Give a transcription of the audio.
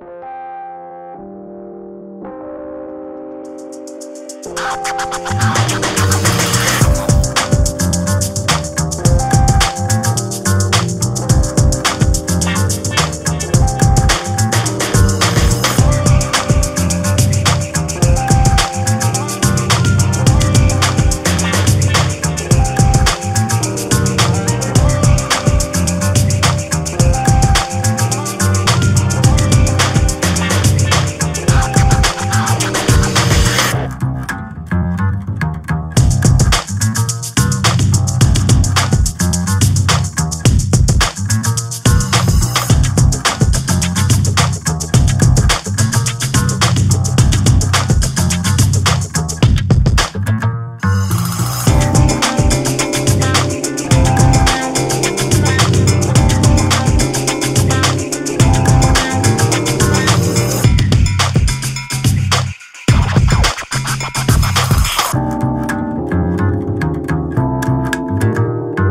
아